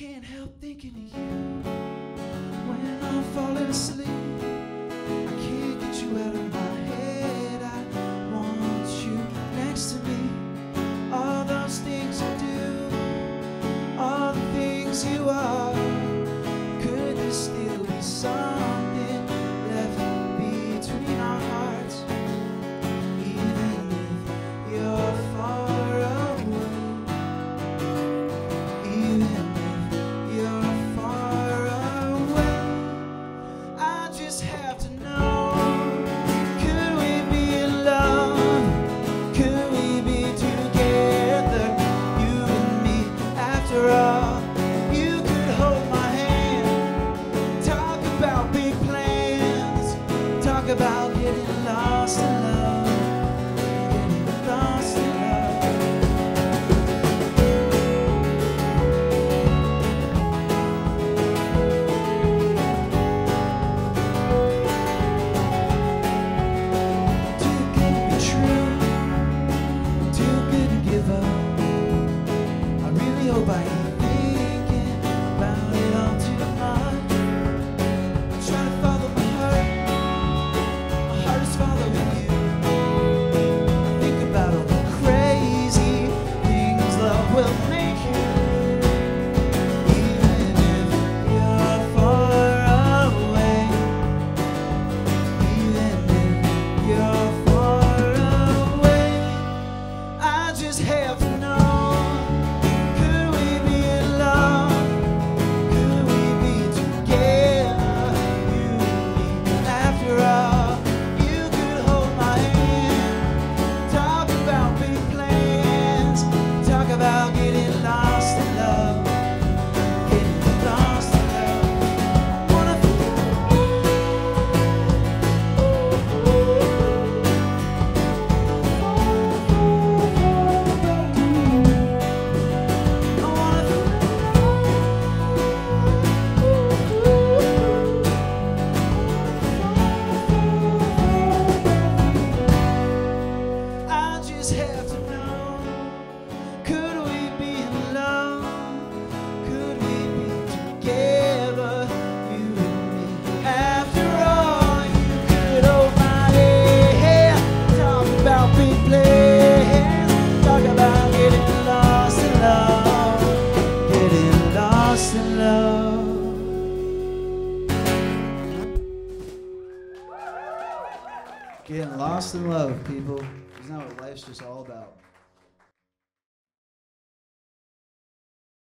can't help thinking of you when I'm falling asleep. lost and love. will just have to know Could we be in love? Could we be together? You and me After all, you could hold my hand Talk about Talk about getting lost in love Getting lost in love Getting lost in love, people not what life's just all about.